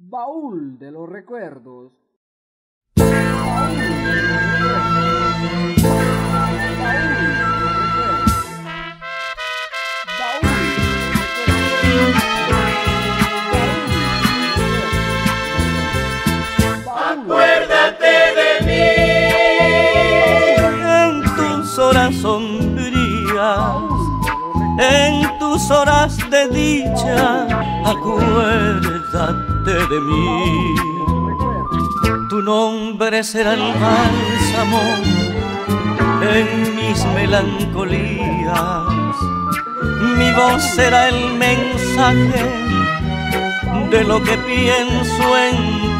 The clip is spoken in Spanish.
Baúl de los recuerdos. Acuérdate de mí en tus horas sombrías, en tus horas de dicha. Acuérdate de mí. Tu nombre será el bálsamo en mis melancolías. Mi voz será el mensaje de lo que pienso en